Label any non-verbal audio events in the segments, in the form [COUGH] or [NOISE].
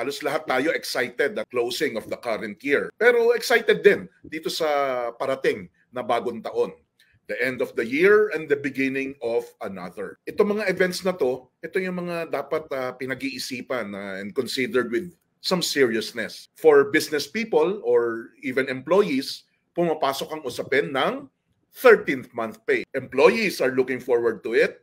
Halos lahat tayo excited at closing of the current year. Pero excited din dito sa parating na bagong taon. The end of the year and the beginning of another. Ito mga events na to, ito yung mga dapat uh, pinag-iisipan uh, and considered with some seriousness. For business people or even employees, pumapasok ang usapin ng 13th month pay. Employees are looking forward to it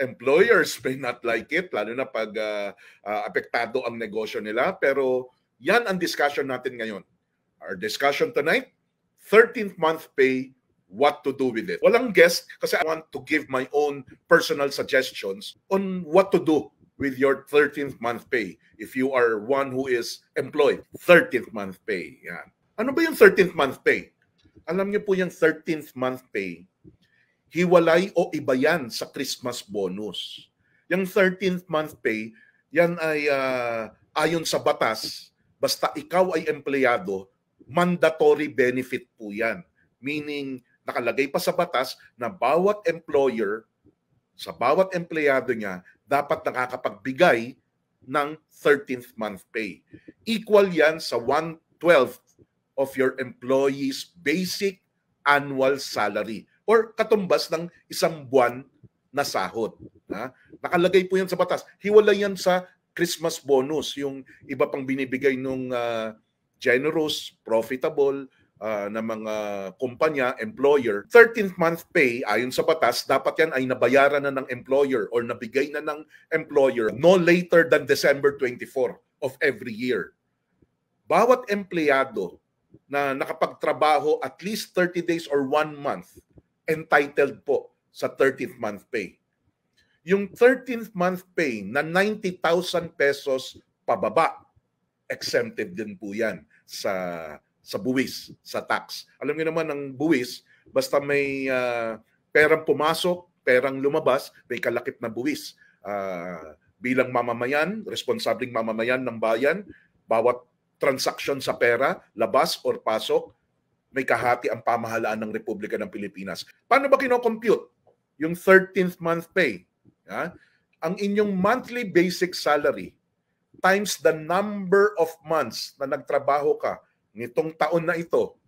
employers may not like it, lalo na pag uh, uh, apektado ang negosyo nila. Pero yan ang discussion natin ngayon. Our discussion tonight, 13th month pay, what to do with it. Walang guest kasi I want to give my own personal suggestions on what to do with your 13th month pay if you are one who is employed. 13th month pay. Yan. Ano ba yung 13th month pay? Alam niyo po yung 13th month pay, hiwalay o iba yan sa Christmas bonus. Yung 13th month pay, yan ay uh, ayon sa batas, basta ikaw ay empleyado, mandatory benefit po yan. Meaning, nakalagay pa sa batas na bawat employer, sa bawat empleyado niya, dapat nakakapagbigay ng 13th month pay. Equal yan sa 1/12th of your employee's basic annual salary or katumbas ng isang buwan na sahod. Ha? Nakalagay po yan sa batas. Hiwalay yan sa Christmas bonus, yung iba pang binibigay nung uh, generous, profitable uh, na mga kumpanya, employer. 13th month pay, ayon sa batas, dapat yan ay nabayaran na ng employer or nabigay na ng employer no later than December 24 of every year. Bawat empleyado na nakapagtrabaho at least 30 days or 1 month entitled po sa 13th month pay. Yung 13th month pay na 90,000 pesos pababa, exempted din po yan sa sa buwis, sa tax. Alam niyo naman ang buwis, basta may uh, perang pumasok, perang lumabas, may kalakip na buwis. Uh, bilang mamamayan, responsabling mamamayan ng bayan, bawat transaction sa pera, labas or pasok, may kahati ang pamahalaan ng Republika ng Pilipinas. Paano ba kinocompute yung 13th month pay? Ha? Ang inyong monthly basic salary times the number of months na nagtrabaho ka nitong taon na ito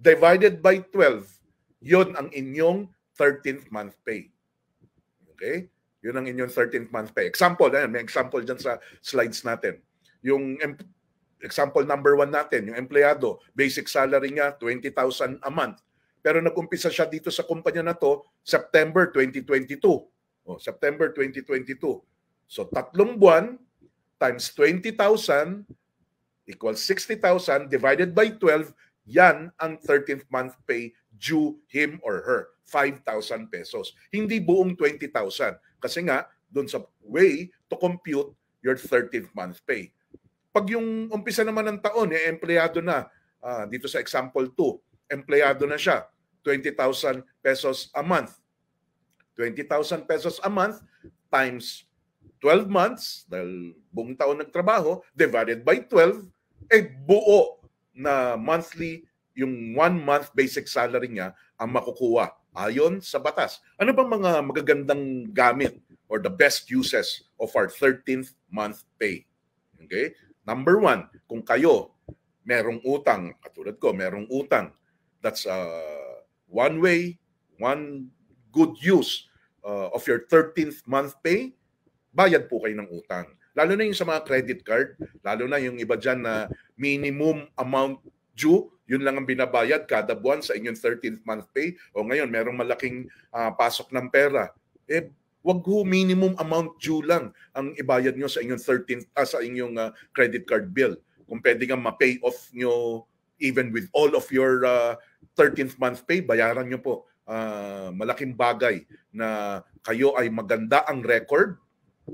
divided by 12, yon ang inyong 13th month pay. Okay? Yun ang inyong 13th month pay. Example, ayan, may example dyan sa slides natin. Yung example number one natin, yung empleyado, basic salary niya, 20,000 a month. Pero nag-umpisa siya dito sa kumpanya na to, September 2022. Oh, September 2022. So tatlong buwan times 20,000 equals 60,000 divided by 12, yan ang 13th month pay due him or her. 5,000 pesos. Hindi buong 20,000. Kasi nga, doon sa way to compute your 13th month pay. Pag yung umpisa naman ng taon, eh, empleyado na, uh, dito sa example 2, empleyado na siya, 20,000 pesos a month. 20,000 pesos a month times 12 months, dahil buong taon nagtrabaho, divided by 12, eh buo na monthly, yung one month basic salary niya ang makukuha ayon sa batas. Ano bang mga magagandang gamit or the best uses of our 13th month pay? Okay? Number one, kung kayo merong utang, katulad ko, merong utang, that's uh, one way, one good use uh, of your 13th month pay, bayad po kayo ng utang. Lalo na yung sa mga credit card, lalo na yung iba dyan na minimum amount due, yun lang ang binabayad kada buwan sa inyong 13th month pay. O ngayon, merong malaking uh, pasok ng pera. Eh, wag ho minimum amount due lang ang ibayad nyo sa inyong 13th uh, ah, sa inyong uh, credit card bill. Kung pwede nga ma-pay off nyo even with all of your uh, ah, 13th month pay, bayaran nyo po. Uh, malaking bagay na kayo ay maganda ang record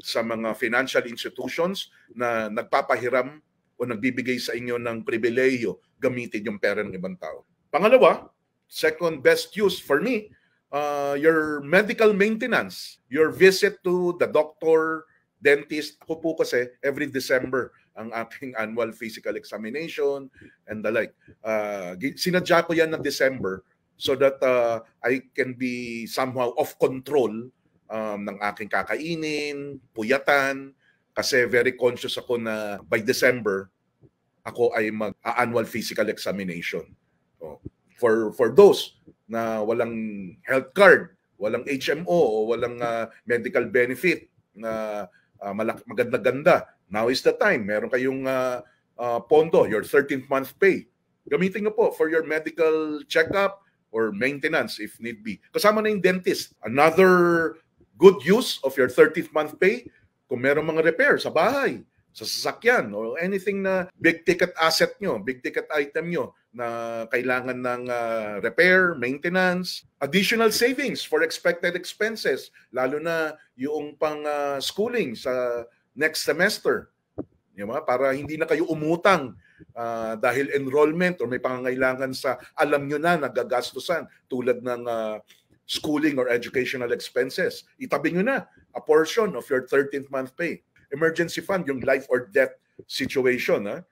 sa mga financial institutions na nagpapahiram o nagbibigay sa inyo ng pribileyo gamitin yung pera ng ibang tao. Pangalawa, second best use for me uh, your medical maintenance, your visit to the doctor, dentist. Ako po kasi every December ang aking [LAUGHS] annual physical examination and the like. Uh, sinadya ko yan ng December so that uh, I can be somehow off control um, ng aking kakainin, puyatan, Kasi very conscious ako na by December, ako ay mag-annual physical examination. So, for for those na walang health card, walang HMO o walang uh, medical benefit na uh, malak- maganda-ganda, now is the time. Meron kayong uh, uh, pondo, your 13th month pay. Gamitin nyo po for your medical checkup or maintenance if need be. Kasama na yung dentist. Another good use of your 13th month pay, kung meron mga repair sa bahay, sa sasakyan, or anything na big ticket asset nyo, big ticket item nyo na kailangan ng uh, repair, maintenance, additional savings for expected expenses, lalo na yung pang uh, schooling sa next semester. Diba? Para hindi na kayo umutang uh, dahil enrollment or may pangangailangan sa alam nyo na nagagastusan tulad ng uh, schooling or educational expenses. Itabi nyo na a portion of your 13th month pay. Emergency fund, yung life or death situation. Ha?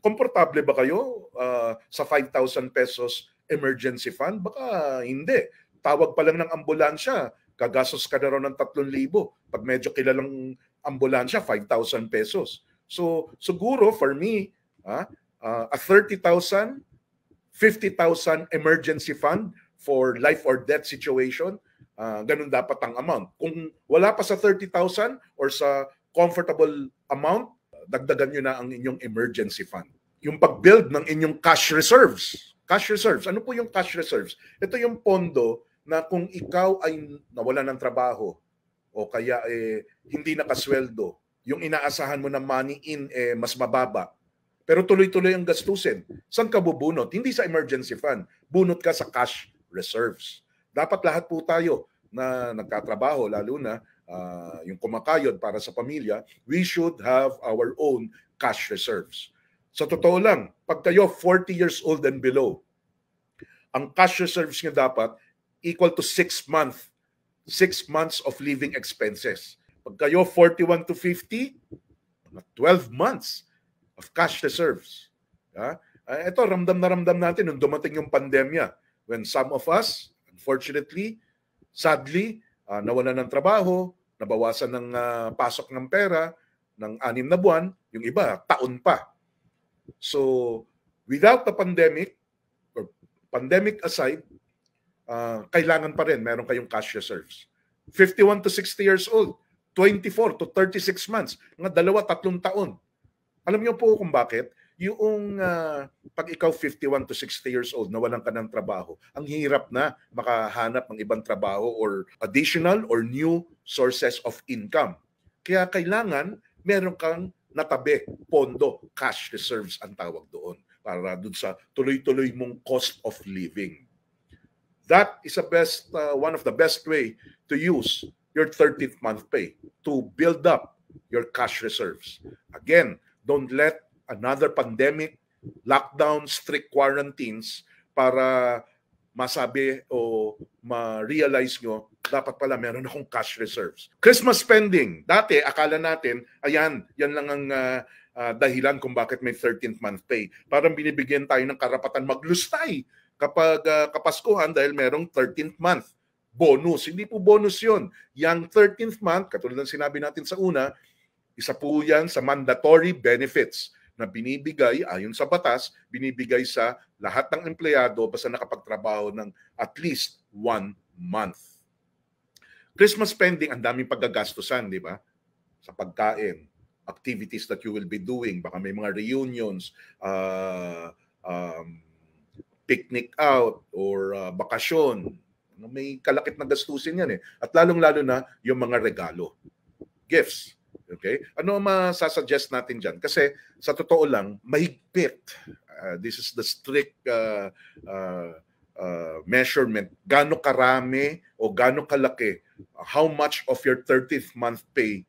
Komportable ba kayo uh, sa 5,000 pesos emergency fund? Baka hindi. Tawag pa lang ng ambulansya, gagastos ka na raw ng 3,000. Pag medyo kilalang ambulansya, 5,000 pesos. So siguro for me, uh, uh, a 30,000, 50,000 emergency fund for life or death situation, uh, ganun dapat ang amount. Kung wala pa sa 30,000 or sa comfortable amount, dagdagan nyo na ang inyong emergency fund. Yung pag-build ng inyong cash reserves. Cash reserves. Ano po yung cash reserves? Ito yung pondo na kung ikaw ay nawala ng trabaho o kaya eh, hindi nakasweldo, yung inaasahan mo na money in eh, mas mababa, pero tuloy-tuloy ang gastusin. Saan ka bubunot? Hindi sa emergency fund. Bunot ka sa cash reserves. Dapat lahat po tayo na nagkatrabaho, lalo na uh, yung kumakayod para sa pamilya, we should have our own cash reserves. Sa totoo lang, pag kayo 40 years old and below, ang cash reserves nyo dapat equal to 6 months 6 months of living expenses. Pag kayo 41 to 50, 12 months of cash reserves. Uh, ito, ramdam na ramdam natin nung dumating yung pandemya when some of us, unfortunately, sadly, uh, nawala ng trabaho, nabawasan ng uh, pasok ng pera ng anim na buwan, yung iba, taon pa. So, without the pandemic, or pandemic aside, uh, kailangan pa rin meron kayong cash reserves. 51 to 60 years old, 24 to 36 months, mga dalawa, tatlong taon. Alam niyo po kung bakit? Yung uh, pag ikaw 51 to 60 years old, nawalan ka ng trabaho, ang hirap na makahanap ng ibang trabaho or additional or new sources of income. Kaya kailangan meron kang natabi, pondo, cash reserves ang tawag doon para dun sa tuloy-tuloy mong cost of living. That is a best uh, one of the best way to use your 13th month pay to build up your cash reserves. Again, don't let another pandemic, lockdown, strict quarantines para masabi o ma-realize nyo, dapat pala meron akong cash reserves. Christmas spending. Dati, akala natin, ayan, yan lang ang uh, uh, dahilan kung bakit may 13th month pay. Parang binibigyan tayo ng karapatan maglustay kapag uh, kapaskuhan dahil merong 13th month bonus. Hindi po bonus yon. Yang 13th month, katulad ng sinabi natin sa una, isa po yan sa mandatory benefits na binibigay ayon sa batas, binibigay sa lahat ng empleyado basta nakapagtrabaho ng at least one month. Christmas spending, ang daming paggagastusan, di ba? Sa pagkain, activities that you will be doing, baka may mga reunions, uh, um, picnic out, or uh, bakasyon. May kalakit na gastusin yan eh. At lalong-lalo na yung mga regalo. Gifts. Okay? Ano ang masasuggest natin dyan? Kasi sa totoo lang, mahigpit. Uh, this is the strict uh, uh, uh, measurement. Gano'ng karami o gano'ng kalaki, how much of your 30th month pay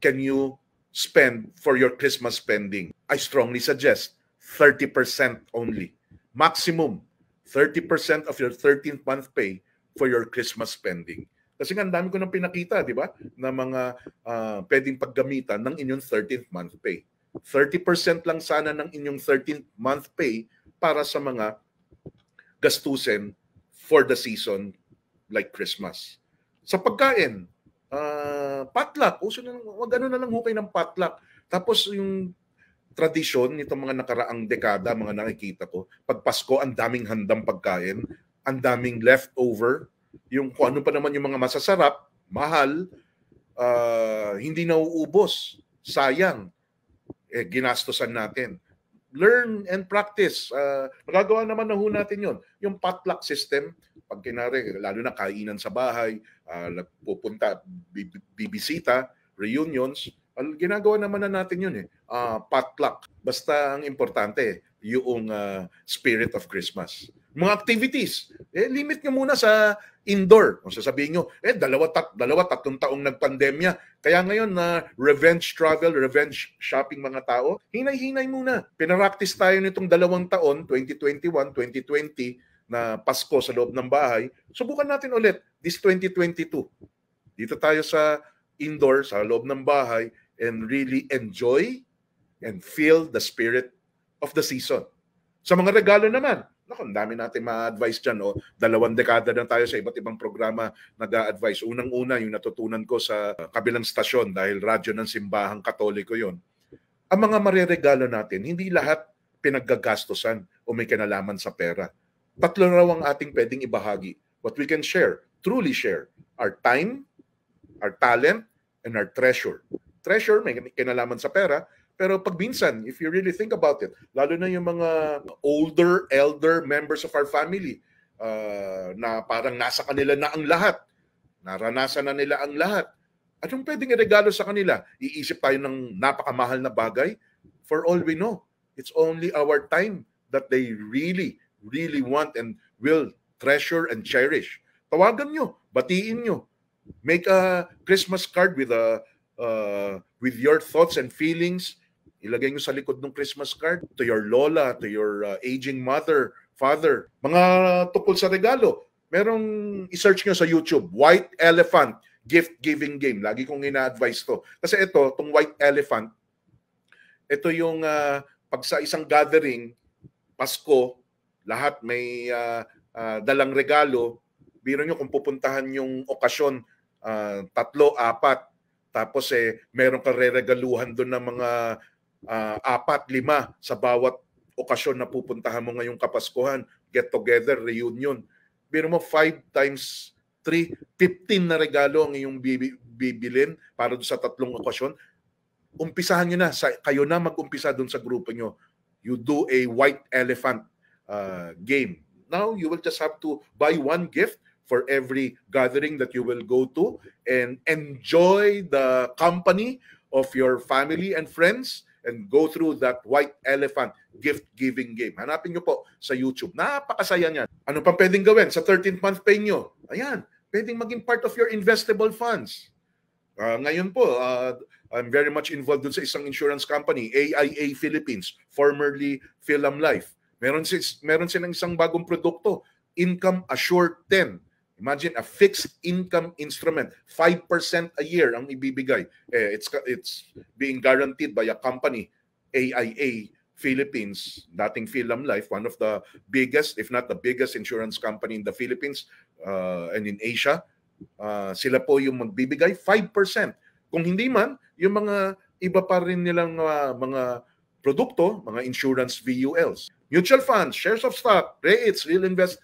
can you spend for your Christmas spending? I strongly suggest 30% only. Maximum 30% of your 13th month pay for your Christmas spending. Kasi nga, ang dami ko nang pinakita, di ba? Na mga uh, pwedeng paggamitan ng inyong 13th month pay. 30% lang sana ng inyong 13th month pay para sa mga gastusin for the season like Christmas. Sa pagkain, Uh, potluck. Uso na lang, wag ano na lang hukay ng potluck. Tapos yung tradisyon nitong mga nakaraang dekada, mga nakikita ko, pag Pasko, ang daming handang pagkain, ang daming leftover, yung kung ano pa naman yung mga masasarap, mahal, uh, hindi nauubos, sayang, eh, ginastosan natin. Learn and practice. Uh, magagawa naman na ho natin yon Yung potluck system, pag kinari, lalo na kainan sa bahay, uh, pupunta, bibisita, reunions, ginagawa naman na natin yun eh. Uh, potluck. Basta ang importante, yung uh, spirit of Christmas. Mga activities, eh, limit nyo muna sa indoor. Kung sasabihin nyo, eh, dalawa, tat, dalawa tatlong taong nagpandemya. Kaya ngayon na uh, revenge travel, revenge shopping mga tao, hinay-hinay muna. Pinaraktis tayo nitong dalawang taon, 2021, 2020, na Pasko sa loob ng bahay. Subukan natin ulit, this 2022. Dito tayo sa indoor, sa loob ng bahay, and really enjoy and feel the spirit of the season. Sa mga regalo naman, naku, ang dami natin ma-advise dyan. O, dalawang dekada na tayo sa iba't ibang programa nag-a-advise. Unang-una, yung natutunan ko sa kabilang stasyon dahil radyo ng simbahang katoliko yon. Ang mga mariregalo natin, hindi lahat pinaggagastosan o may kinalaman sa pera. Tatlo raw ang ating pwedeng ibahagi. What we can share, truly share, our time, our talent, and our treasure treasure, may kinalaman sa pera, pero pag minsan, if you really think about it, lalo na yung mga older, elder members of our family, uh, na parang nasa kanila na ang lahat, naranasan na nila ang lahat, anong pwedeng iregalo sa kanila? Iisip tayo ng napakamahal na bagay? For all we know, it's only our time that they really, really want and will treasure and cherish. Tawagan nyo, batiin nyo, make a Christmas card with a uh, with your thoughts and feelings. Ilagay nyo sa likod ng Christmas card to your lola, to your uh, aging mother, father. Mga tukol sa regalo. Merong i-search nyo sa YouTube, White Elephant Gift Giving Game. Lagi kong ina-advise to. Kasi ito, tong White Elephant, ito yung uh, pag sa isang gathering, Pasko, lahat may uh, uh, dalang regalo. Biro nyo kung pupuntahan yung okasyon, uh, tatlo, apat, tapos eh, meron kang reregaluhan doon ng mga uh, apat, lima sa bawat okasyon na pupuntahan mo ngayong Kapaskuhan, get together, reunion. Biro mo 5 times 3, 15 na regalo ang iyong bibilin para sa tatlong okasyon. Umpisahan nyo na, sa, kayo na mag-umpisa doon sa grupo nyo. You do a white elephant uh, game. Now, you will just have to buy one gift for every gathering that you will go to and enjoy the company of your family and friends and go through that white elephant gift giving game. Hanapin nyo po sa YouTube. Napakasaya niyan. Ano pang pwedeng gawin sa 13th month pay nyo? Ayan, pwedeng maging part of your investable funds. Uh, ngayon po, uh, I'm very much involved dun sa isang insurance company, AIA Philippines, formerly Philam Life. Meron, meron silang isang bagong produkto, Income Assured 10 Imagine a fixed income instrument, 5% a year ang ibibigay. Eh, it's, it's being guaranteed by a company, AIA Philippines, dating Philam Life, one of the biggest, if not the biggest insurance company in the Philippines uh, and in Asia. Uh, sila po yung magbibigay 5%. Kung hindi man, yung mga iba pa rin nilang uh, mga produkto, mga insurance VULs. Mutual funds, shares of stock, REITs, real invest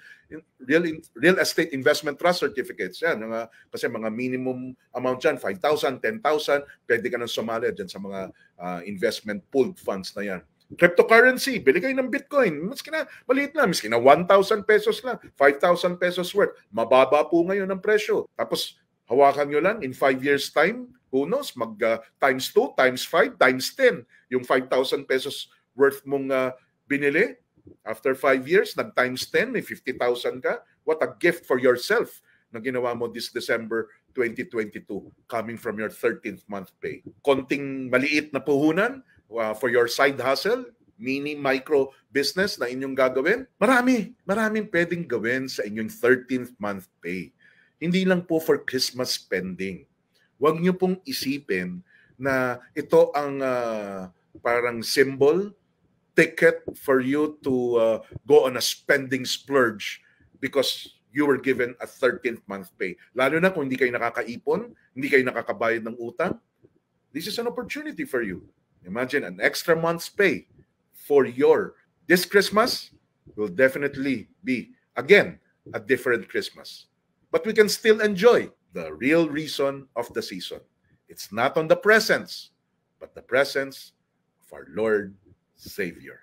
real real estate investment trust certificates yan. Mga kasi mga minimum amount diyan 5,000 10,000 pwede ka nang sumali diyan sa mga uh, investment pooled funds na yan. Cryptocurrency bili kayo ng bitcoin. Maski na maliit na maski na 1,000 pesos lang 5,000 pesos worth. Mababa po ngayon ang presyo. Tapos hawakan nyo lang in 5 years time who knows mag uh, times 2 times 5 times 10 yung 5,000 pesos worth mong uh, binili After five years, nag-times 10, may 50,000 ka. What a gift for yourself na ginawa mo this December 2022 coming from your 13th month pay. Konting maliit na puhunan uh, for your side hustle, mini, micro business na inyong gagawin. Marami, maraming pwedeng gawin sa inyong 13th month pay. Hindi lang po for Christmas spending. Huwag niyo pong isipin na ito ang uh, parang symbol ticket for you to uh, go on a spending splurge because you were given a 13th month pay. Lalo na kung hindi kayo nakakaipon, hindi kayo nakakabayad ng utang, this is an opportunity for you. Imagine an extra month's pay for your this Christmas will definitely be again a different Christmas. But we can still enjoy the real reason of the season. It's not on the presents, but the presence of our Lord Savior.